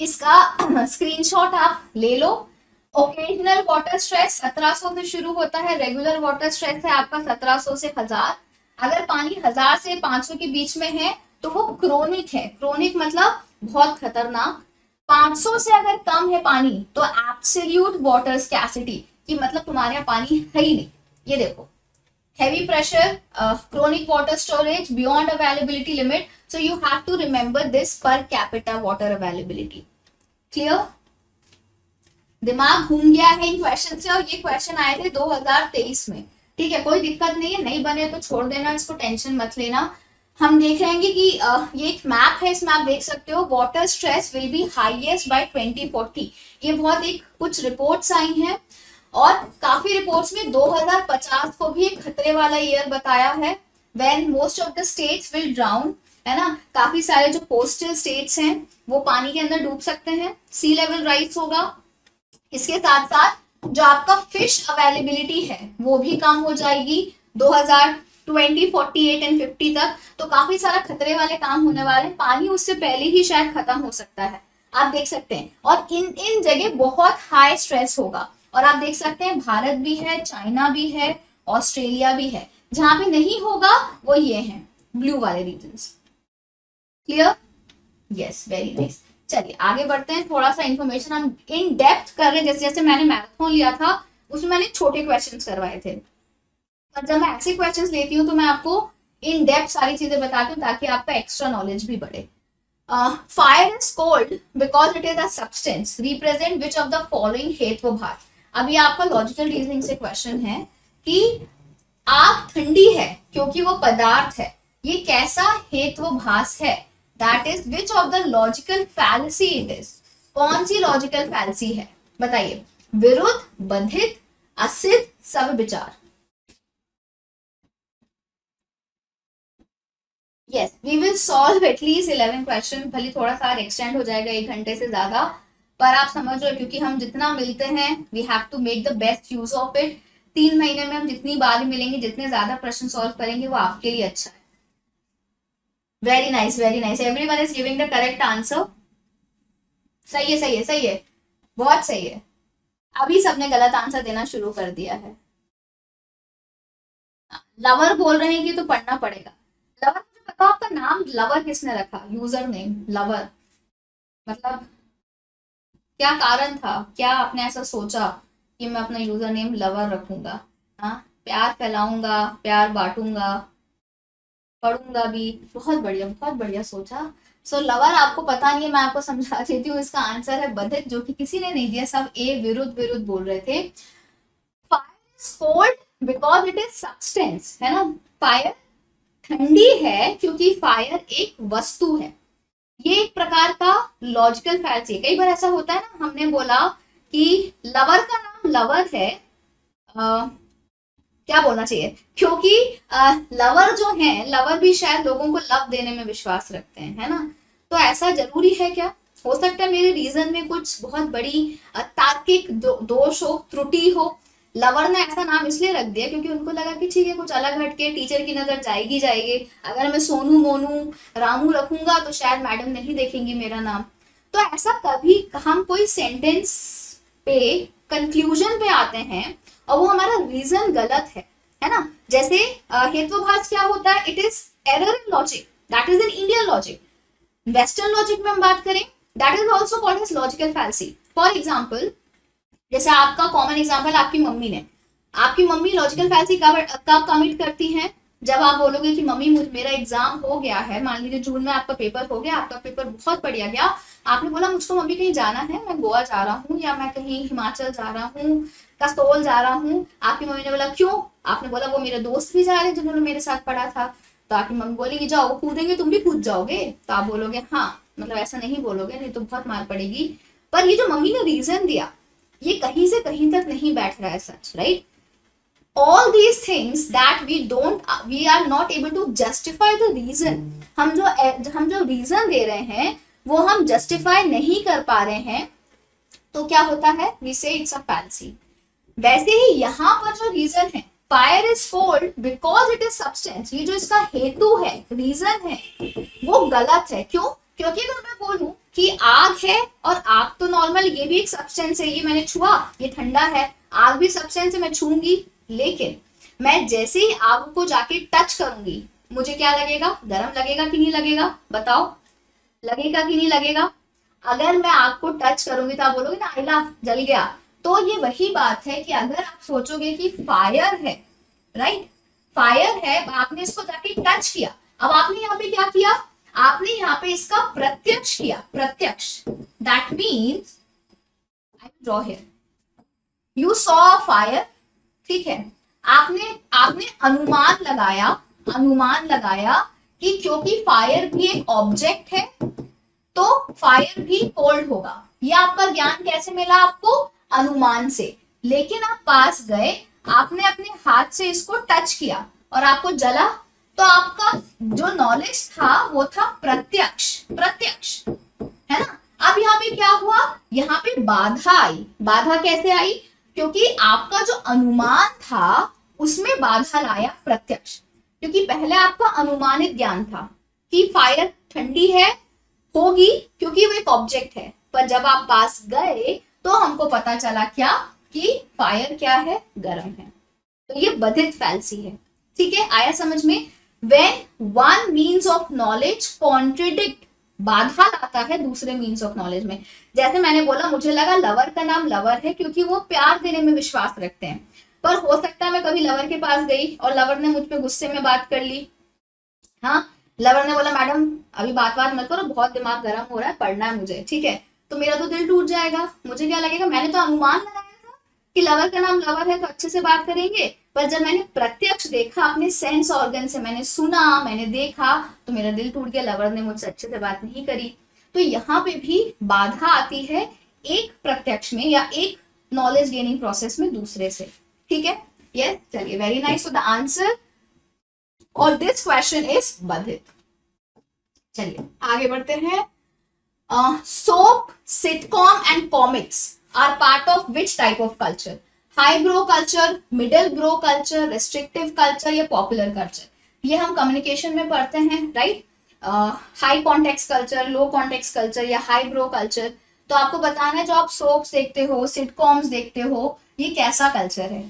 इसका स्क्रीनशॉट आप ले लो। ओकेजनल वाटर स्ट्रेस 1700 से शुरू होता है रेगुलर वाटर स्ट्रेस है आपका 1700 से हज़ार। अगर पानी हज़ार से 500 के बीच में है तो वो क्रोनिक है। क्रोनिक मतलब बहुत खतरनाक। 500 से अगर कम है पानी तो एब्सोल्यूट वाटर स्कैसिटी कि मतलब तुम्हारे यहाँ पानी है ही नहीं। ये देखो pressure uh, chronic water storage beyond availability limit so you have to remember this per capita water availability clear? दिमाग घूम गया है इन क्वेश्चन से और ये क्वेश्चन आए थे 2023 में। ठीक है, कोई दिक्कत नहीं है, नहीं बने तो छोड़ देना, इसको टेंशन मत लेना। हम देख रहेंगे कि ये एक मैप है इसमें आप देख सकते हो water stress will be highest by 2040 ये बहुत एक, कुछ रिपोर्ट्स आई हैं और काफ़ी रिपोर्ट्स में 2050 को भी एक खतरे वाला ईयर बताया है when most of the states will drown है ना? काफ़ी सारे जो कोस्टल स्टेट्स हैं, वो पानी के अंदर डूब सकते हैं सी लेवल राइज होगा इसके साथ साथ जो आपका फ़िश अवेलेबिलिटी है वो भी कम हो जाएगी 2020, 48 एंड 50 तक। तो काफ़ी सारा खतरे वाले काम होने वाले हैं। पानी उससे पहले ही शायद खत्म हो सकता है। आप देख सकते हैं। और इन इन जगह बहुत हाई स्ट्रेस होगा। और आप देख सकते हैं भारत भी है चाइना भी है ऑस्ट्रेलिया भी है। जहाँ पे नहीं होगा वो ये हैं ब्लू वाले region clear yes very nice चलिए, आगे बढ़ते हैं। थोड़ा सा इन्फॉर्मेशन हम इन डेप्थ कर रहे हैं। जैसे जैसे मैंने मैराथन लिया था, उसमें मैंने छोटे क्वेश्चन करवाए थे। पर जब मैं ऐसे क्वेश्चंस लेती हूँ तो मैं आपको इन डेप्थ सारी चीज़ें बताती हूँ, ताकि आपका एक्स्ट्रा नॉलेज भी बढ़े। Fire is cold because it is a substance represent which of the following हेत्वभास अभी आपका लॉजिकल रीजनिंग से क्वेश्चन है कि आग ठंडी है, क्योंकि वो पदार्थ है। ये कैसा हेत्वभास है? That is which of the logical fallacy it is कौन सी लॉजिकल फैलसी है? बताइए। विरुद्ध, बंधित असिद्ध सब विचार yes we will solve at least eleven question भले थोड़ा सा एक्सटेंड हो जाएगा, एक घंटे से ज़्यादा। पर आप समझ रहे हो, क्योंकि हम जितना मिलते हैं we have to make the best use of it तीन महीने में हम जितनी बार मिलेंगे, जितने ज़्यादा प्रश्न सॉल्व करेंगे, वो आपके लिए अच्छा है। Very nice very nice every one is giving the correct answer सही है सही है सही है। बहुत सही है। अभी सबने गलत आंसर देना शुरू कर दिया है। लवर बोल रहे हैं कि तो पढ़ना पड़ेगा। लवर पता आपका नाम लवर किसने रखा? यूज़र नेम लवर मतलब क्या कारण था? क्या आपने ऐसा सोचा कि मैं अपना यूज़र नेम लवर रखूँगा? हाँ? प्यार फैलाऊँगा, प्यार बांटूँगा पढ़ूँगा भी। बहुत बढ़िया बहुत बढ़िया सोचा। सो so, लवर आपको पता नहीं है मैं आपको समझा देती हूँ इसका आंसर है बधित जो कि किसी ने नहीं दिया सब ए विरुद्ध विरुद्ध बोल रहे थे। Fire because it is substance है ना? फायर ठंडी है क्योंकि फायर एक वस्तु है। ये एक प्रकार का लॉजिकल फैल्स है कई बार ऐसा होता है ना हमने बोला कि लवर का नाम लवर है आ, क्या बोलना चाहिए? क्योंकि लवर जो है लवर भी शायद लोगों को लव देने में विश्वास रखते हैं है ना? तो ऐसा ज़रूरी है क्या? हो सकता है मेरे रीजन में कुछ बहुत बड़ी तार्किक दो, दोष हो त्रुटि हो। लवर ने ऐसा नाम इसलिए रख दिया क्योंकि उनको लगा कि ठीक है कुछ अलग हटके टीचर की नज़र जाएगी जाएगी। अगर मैं सोनू मोनू रामू रखूँगा तो शायद मैडम नहीं देखेंगी मेरा नाम। तो ऐसा कभी हम कोई सेंटेंस पे कंक्लूजन पे आते हैं और वो हमारा रीजन गलत है है ना? जैसे हेतुभाष क्या होता है? It is error in logic that is in Indian logic western logic में हम बात करें that is also called as logical fallacy for example जैसे आपका कॉमन एग्ज़ाम्पल आपकी मम्मी ने। आपकी मम्मी लॉजिकल फैलसी कब कब कमिट करती हैं? जब आप बोलोगे कि, मम्मी मेरा एग्ज़ाम हो गया है, मान लीजिए जून में आपका पेपर हो गया, आपका पेपर बहुत बढ़िया गया। आपने बोला, मुझको मम्मी कहीं जाना है? मैं गोवा जा रहा हूँ या मैं कहीं हिमाचल जा रहा हूँ कस्तोल जा रहा हूँ? आपकी मम्मी ने बोला, क्यों? आपने बोला, वो मेरे दोस्त भी जा रहे हैं जिन्होंने मेरे साथ पढ़ा था। तो आपकी मम्मी बोलेगी जाओ कूदेंगे, तुम भी कूद जाओगे? तो आप बोलोगे हाँ। मतलब ऐसा नहीं बोलोगे, नहीं तो बहुत मार पड़ेगी। पर ये जो मम्मी ने रीजन दिया, ये कहीं से कहीं तक नहीं बैठ रहा है such right all these things that we don't, we are not able to justify the reason. हम जो हम जो रीजन दे रहे हैं, वो हम जस्टिफाई नहीं कर पा रहे हैं तो क्या होता है? वी से इट्स अ फैंसी वैसे ही यहाँ पर जो रीजन है fire is cold because it is substance ये जो इसका हेतु है रीजन है, वो गलत है। क्यों? क्योंकि अगर मैं बोलूँ कि आग है और आग तो नॉर्मल ये भी एक सब्सटेंस है। ये मैंने छुआ, ये ठंडा है, आग भी सब्सटेंस है, मैं छूँगी। लेकिन मैं जैसे ही आग को जाके टच करूँगी, मुझे क्या लगेगा? गर्म लगेगा कि नहीं लगेगा? बताओ। लगेगा कि नहीं लगेगा? अगर मैं आग को टच करूँगी तो आप बोलोगे, ना आइला जल गया। तो ये वही बात है कि अगर आप सोचोगे कि फायर है राइट फायर है, आपने इसको जाके टच किया। अब आपने यहाँ पे क्या किया? आपने यहाँ पे इसका प्रत्यक्ष किया, प्रत्यक्ष। That means I draw here you saw fire ठीक है? आपने आपने अनुमान लगाया अनुमान लगाया कि क्योंकि फायर भी एक ऑब्जेक्ट है तो फायर भी कोल्ड होगा। ये आपका ज्ञान कैसे मिला आपको? अनुमान से। लेकिन आप पास गए, आपने अपने हाथ से इसको टच किया और आपको जला तो आपका जो नॉलेज था, वो था प्रत्यक्ष प्रत्यक्ष। है ना? अब यहाँ पे क्या हुआ? यहाँ पे बाधा आई। बाधा कैसे आई? क्योंकि आपका जो अनुमान था, उसमें बाधा लाया प्रत्यक्ष। क्योंकि पहले आपका अनुमानित ज्ञान था कि फायर ठंडी है, होगी, क्योंकि वो एक ऑब्जेक्ट है। पर जब आप पास गए तो हमको पता चला क्या कि फायर क्या है? गर्म है। तो ये बधित फैलसी है। ठीक है? आया समझ में? When one means of knowledge contradict बाधा लाता है दूसरे मीन्स ऑफ़ नॉलेज में। जैसे मैंने बोला, मुझे लगा लवर का नाम लवर है क्योंकि वो प्यार देने में विश्वास रखते हैं। पर हो सकता है मैं कभी लवर के पास गई और लवर ने मुझ पर गुस्से में बात कर ली। हाँ लवर ने बोला, मैडम, अभी बात बात मत करो, बहुत दिमाग गर्म हो रहा है, पढ़ना है मुझे, ठीक है? तो मेरा तो दिल टूट जाएगा। मुझे क्या लगेगा, मैंने तो अनुमान लगाया था कि लवर का नाम लवर है तो अच्छे से बात करेंगे। पर जब मैंने प्रत्यक्ष देखा, अपने सेंस ऑर्गन से मैंने सुना, मैंने देखा तो मेरा दिल टूट गया। लवर ने मुझसे अच्छे से बात नहीं करी। तो यहाँ पे भी बाधा आती है एक प्रत्यक्ष में या एक नॉलेज गेनिंग प्रोसेस में दूसरे से। ठीक है? यस चलिए वेरी नाइस द आंसर और दिस क्वेश्चन इज़ बधित। चलिए, आगे बढ़ते हैं। Soap sitcom and comics are part of which type of culture high brow culture middle brow culture restrictive culture या पॉपुलर कल्चर ये हम कम्युनिकेशन में पढ़ते हैं right high context culture low context culture या हाई ब्रो कल्चर तो आपको बताना है जो आप सोप्स देखते हो सिटकॉम्स देखते हो, ये कैसा कल्चर है?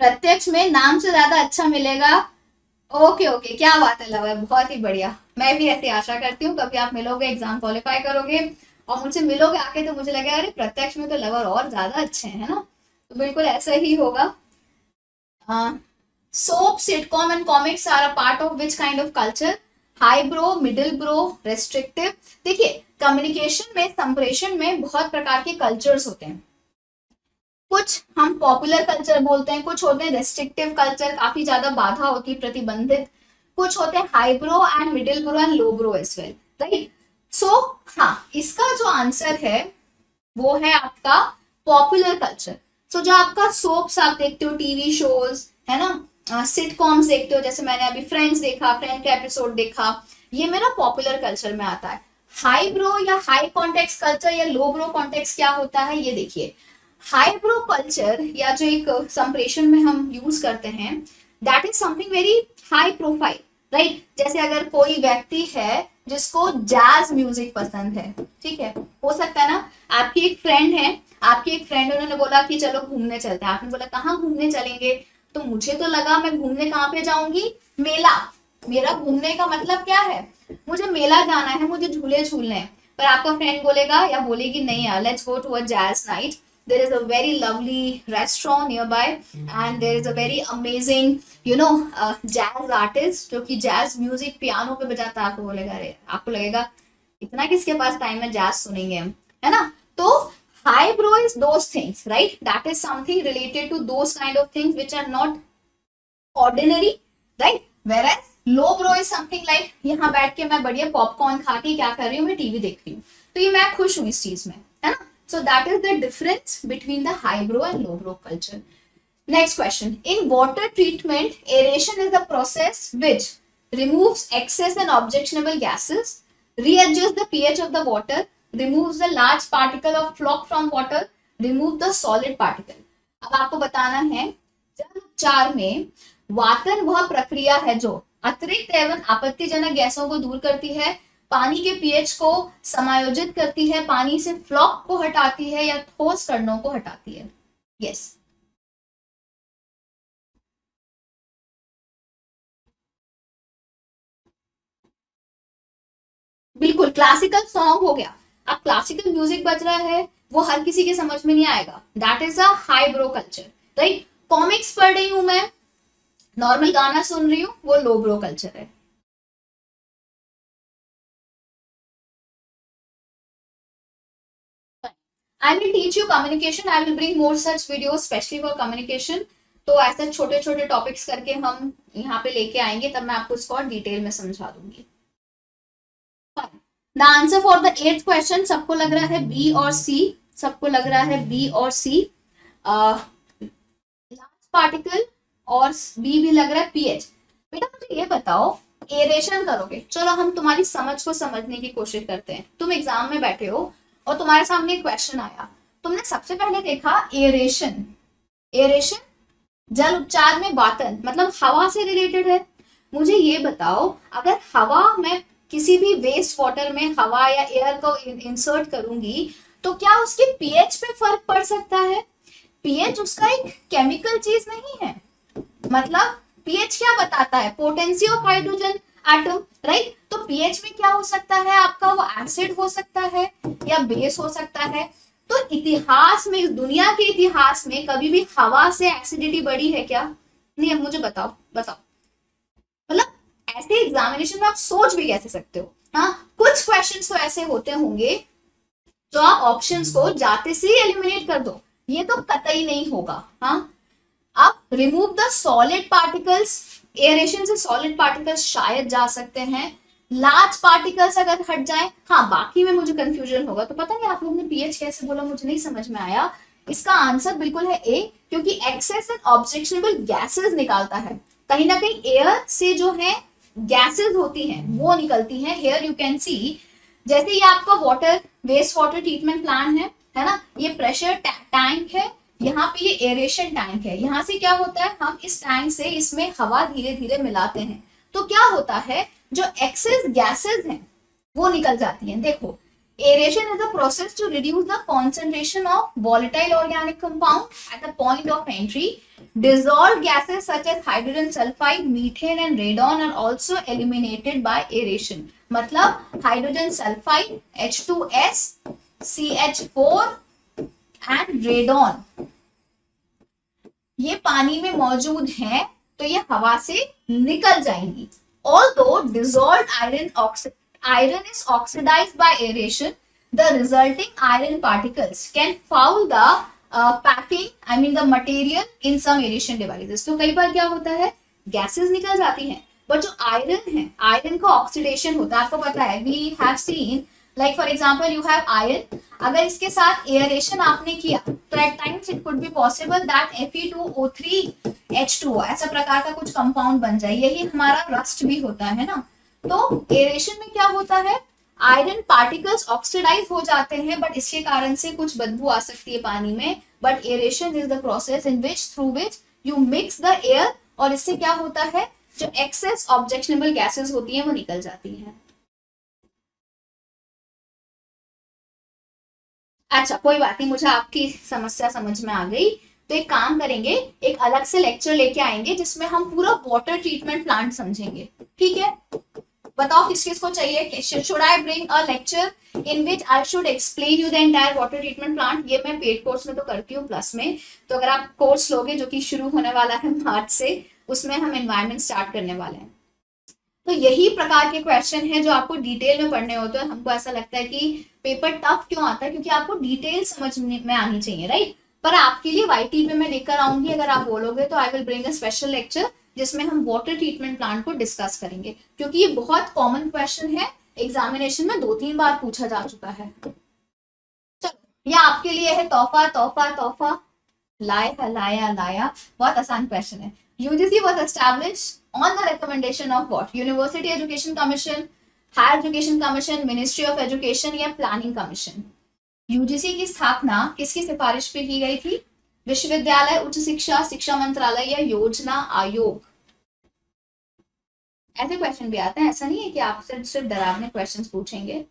प्रत्यक्ष में नाम से ज़्यादा अच्छा मिलेगा। ओके ओके क्या बात है, लवर, बहुत ही बढ़िया। मैं भी ऐसी आशा करती हूँ, कभी आप मिलोगे एग्ज़ाम क्वालिफाई करोगे, और मुझसे मिलोगे आके तो मुझे लगेगा, अरे, प्रत्यक्ष में तो लवर और ज़्यादा अच्छे हैं ना? तो बिल्कुल ऐसा ही होगा। Soap sitcom and comics are a part of which kind of culture high brow middle brow restrictive देखिए कम्युनिकेशन में संप्रेषण में बहुत प्रकार के कल्चर्स होते हैं। कुछ हम पॉपुलर कल्चर बोलते हैं, कुछ होते हैं रेस्ट्रिक्टिव कल्चर काफ़ी ज़्यादा बाधा होती है प्रतिबंधित। कुछ होते हैं high brow and middle brow and low brow as well right so हाँ इसका जो आंसर है, वो है आपका पॉपुलर कल्चर सो so, जो आपका सोप्स आप देखते हो टीवी शोज़ है ना? सिटकॉम्स देखते हो जैसे मैंने अभी फ्रेंड्स देखा फ्रेंड का एपिसोड देखा ये मेरा पॉपुलर कल्चर में आता है। हाई ब्रो या हाई कॉन्टेक्स कल्चर या लो ब्रो कॉन्टेक्स क्या होता है ये देखिए। हाई ब्रो कल्चर या जो एक संप्रेषण में हम यूज़ करते हैं that is something very high profile right जैसे अगर कोई व्यक्ति है जिसको जैज म्यूज़िक पसंद है ठीक है? हो सकता है ना आपकी एक फ्रेंड है आपकी एक फ्रेंड उन्होंने बोला कि चलो घूमने चलते हैं। आपने बोला कहाँ घूमने चलेंगे? तो मुझे तो लगा मैं घूमने कहाँ पे जाऊँगी? मेला। मेरा घूमने का मतलब क्या है? मुझे मेला जाना है मुझे झूले झूलने हैं। पर आपका फ्रेंड बोलेगा या बोलेगी नहीं यार let's go to a jazz night there is a very lovely restaurant nearby and there is a very amazing you know uh, jazz artist जो कि jazz music piano पे बजाता आपको बोलेगा अरे आपको लगेगा इतना किसके पास टाइम है? Jazz सुनेंगे हम। है ना? तो high bro is those things right that is something related to those kind of things which are not ordinary right whereas lowbrow is something like यहाँ बैठ के मैं बढ़िया पॉपकॉर्न खा के क्या कर रही हूँ मैं टीवी देख रही हूँ तो ये मैं खुश हूँ इस चीज में है ना So that is the difference between the high bro and low bro culture. Next question. In water treatment, aeration is a process which removes excess and objectionable gases, readjust the pH of the water, removes the large particle of flock from water, remove the solid particle अब आपको बताना है जल उपचार में वातन वह प्रक्रिया है जो अतिरिक्त एवं आपत्तिजनक गैसों को दूर करती है पानी के पीएच को समायोजित करती है पानी से फ्लॉक को हटाती है या ठोस कणों को हटाती है। Yes yes. बिल्कुल क्लासिकल सॉन्ग हो गया। अब क्लासिकल म्यूज़िक बज रहा है, वो हर किसी के समझ में नहीं आएगा। That is a high brow culture right comics पढ़ रही हूँ मैं नॉर्मल गाना सुन रही हूँ, वो लो ब्रो कल्चर है। I will teach you communication I will bring more such video specially for communication तो ऐसे छोटे छोटे टॉपिक्स करके हम यहाँ पे लेके आएँगे, तब मैं आपको इसको और डिटेल में समझा दूँगी। The answer for the eighth question सबको लग रहा है बी और सी सबको लग रहा है बी और सी लार्ज पार्टिकल और बी भी लग रहा है पीएच बेटा मुझे ये बताओ एरेशन करोगे? चलो हम तुम्हारी समझ को समझने की कोशिश करते हैं। तुम एग्ज़ाम में बैठे हो और तुम्हारे सामने एक क्वेश्चन आया। तुमने सबसे पहले देखा एरेशन एरेशन जल उपचार में बातन मतलब हवा से रिलेटेड है। मुझे ये बताओ, अगर हवा में किसी भी वेस्ट वाटर में हवा या एयर को इंसर्ट करूँगी तो क्या उसके पीएच पे फ़र्क पड़ सकता है? पीएच उसका एक केमिकल चीज़ नहीं है। मतलब पीएच क्या बताता है? Potency of hydrogen atom right तो पीएच में क्या हो सकता है? आपका वो एसिड हो सकता है या बेस हो सकता है। तो इतिहास में, दुनिया के इतिहास में कभी भी हवा से एसिडिटी बढ़ी है क्या? नहीं मुझे बताओ बताओ। ऐसे एग्जामिनेशन में आप सोच भी कैसे सकते हो? हाँ कुछ क्वेश्चंस तो ऐसे होते होंगे जो आप ऑप्शंस को जाते से एलिमिनेट कर दो। ये तो कतई नहीं होगा हाँ? अब remove the solid particles aeration से सॉलिड पार्टिकल्स शायद जा सकते हैं। लार्ज पार्टिकल्स अगर हट जाए हाँ बाकी में मुझे कंफ्यूजन होगा तो पता नहीं आप लोग ने पीएच कैसे बोला, मुझे नहीं समझ में आया। इसका आंसर बिल्कुल है ए क्योंकि एक्सेस एंड ऑब्जेक्शनेबल गैसेस निकालता है। कहीं ना कहीं एयर से जो है गैसेस होती हैं, वो निकलती हैं। हेयर यू कैन सी जैसे ये आपका water waste water treatment plant है है ना? ये प्रेशर टैंक है, यहाँ पे ये एरेशन टैंक है। यहाँ से क्या होता है? हम इस टैंक से इसमें हवा धीरे धीरे मिलाते हैं। तो क्या होता है? जो एक्सेस गैसेस हैं, वो निकल जाती हैं। देखो aeration is a process to reduce the concentration of volatile organic compound at the point of entry dissolved gases such as hydrogen sulfide methane and radon are also eliminated by aeration मतलब hydrogen sulfide H2S CH4 and radon ये पानी में मौजूद है तो ये हवा से निकल जाएँगी all do dissolve iron iron is oxidise by aeration the resulting iron particles can foul the packing I mean the material in some aeration devices तो कई बार क्या होता है? गैसेस निकल जाती हैं। बट जो आयरन है आयरन का ऑक्सीडेशन होता है, आपको पता है। We have seen like for example you have iron अगर इसके साथ एयरेशन आपने किया तो at times it could be possible that F E two O three H two ऐसा प्रकार का कुछ कंपाउंड बन जाए। यही हमारा रस्ट भी होता है ना। तो एरेशन में क्या होता है? आयरन पार्टिकल्स ऑक्सीडाइज हो जाते हैं बट इसके कारण से कुछ बदबू आ सकती है पानी में। But aeration is the process in which through which you mix the air और इससे क्या होता है? जो एक्सेस ऑब्जेक्शनेबल गैसेस होती हैं, वो निकल जाती हैं। अच्छा कोई बात नहीं, मुझे आपकी समस्या समझ में आ गई। तो एक काम करेंगे, एक अलग से लेक्चर लेके आएँगे, जिसमें हम पूरा वाटर ट्रीटमेंट प्लांट समझेंगे। ठीक है? बताओ किस किस को चाहिए? Should I bring a lecture in which I should explain you the entire water treatment plant ये मैं पेड कोर्स में तो करती हूँ प्लस में। तो अगर आप कोर्स लोगे जो कि शुरू होने वाला है मार्च से, उसमें हम एनवायरमेंट स्टार्ट करने वाले हैं। तो यही प्रकार के क्वेश्चन है जो आपको डिटेल में पढ़ने होते हैं। हमको ऐसा लगता है कि पेपर टफ क्यों आता है? क्योंकि आपको डिटेल समझ में आनी चाहिए राइट पर आपके लिए वाई टी मैं लेकर आऊँगी। अगर आप बोलोगे तो I will bring a special lecture जिसमें हम वाटर ट्रीटमेंट प्लांट को डिस्कस करेंगे। क्योंकि ये बहुत कॉमन क्वेश्चन है। एग्जामिनेशन में दो तीन बार पूछा जा चुका है। चलो, ये आपके लिए है तोहफा तोहफा तोहफा। लाया लाया लाया। बहुत आसान क्वेश्चन है। UGC was establish on the recommendation of what? University education commission higher education commission ministry of education या प्लानिंग कमीशन यूजीसी की स्थापना किसकी सिफारिश पे की गई थी? विश्वविद्यालय, उच्च शिक्षा शिक्षा मंत्रालय या योजना आयोग। ऐसे क्वेश्चन भी आते हैं। ऐसा नहीं है कि आपसे सिर्फ़ डरावने क्वेश्चंस पूछेंगे।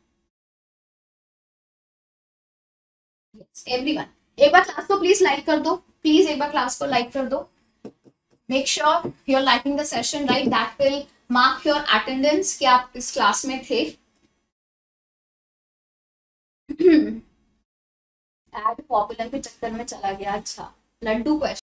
एवरीवन एक बार क्लास को प्लीज़ लाइक कर दो। प्लीज़ एक बार क्लास को लाइक कर दो। Make sure you are liking the session right that will mark your attendance कि आप इस क्लास में थे। एड पॉपुलर के चक्कर में चला गया। अच्छा लड्डू क्वेश्चन